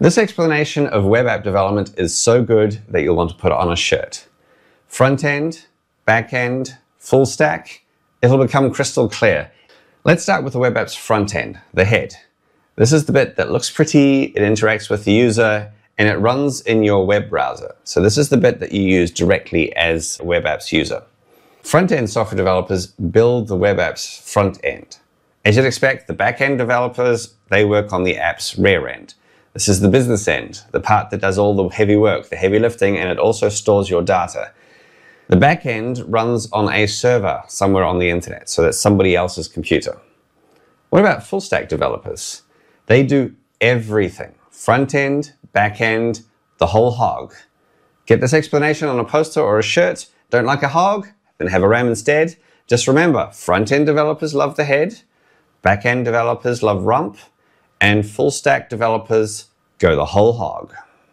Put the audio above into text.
This explanation of web app development is so good that you'll want to put it on a shirt. Front end, back end, full stack, it'll become crystal clear. Let's start with the web app's front end, the head. This is the bit that looks pretty, it interacts with the user, and it runs in your web browser. So this is the bit that you use directly as a web app's user. Front-end software developers build the web app's front end. As you'd expect, the back-end developers, they work on the app's rear end. This is the business end, the part that does all the heavy work, the heavy lifting, and it also stores your data. The back end runs on a server somewhere on the internet, so that's somebody else's computer. What about full stack developers? They do everything. Front end, back end, the whole hog. Get this explanation on a poster or a shirt. Don't like a hog? Then have a ram instead. Just remember, front end developers love the head, back end developers love rump, and full stack developers go the whole hog.